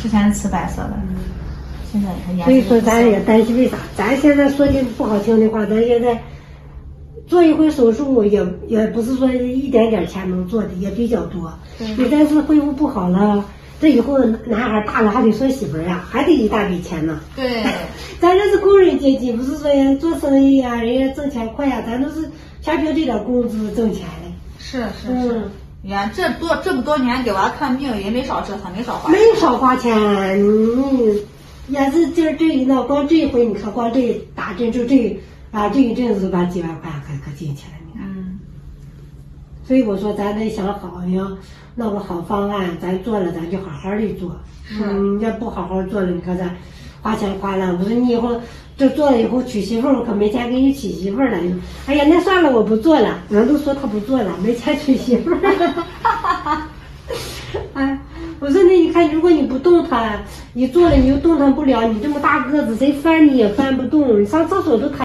之前是吃白色的，现在它颜色所以说咱也担心为啥？咱现在说句不好听的话，咱现在做一回手术也也不是说一点点钱能做的，也比较多。你再是恢复不好了，这以后男孩大了还得说媳妇儿呀，还得一大笔钱呢。对，咱这是工人阶级，不是说人做生意呀、人家挣钱快呀、咱都是全凭这点工资挣钱的。是是是嗯。你看这多这么多年给娃看病也没少折腾，没少花。没少花钱，你也是今儿这一闹，光这一回你看，光这打针就这啊这一阵子就把几万块可可进去了，你看。嗯，所以我说咱得想好，你要弄个好方案，咱做了咱就好好的做。是嗯，要不好好做了，你看咱花钱花了，我说你以后这做了以后娶媳妇儿，我可没钱给你娶媳妇儿了。哎呀，那算了，我不做了。人都说他不做了，没钱娶媳妇儿。哎，我说那你看，如果你不动弹，你做了你又动弹不了，你这么大个子，谁翻你也翻不动，你上厕所都抬。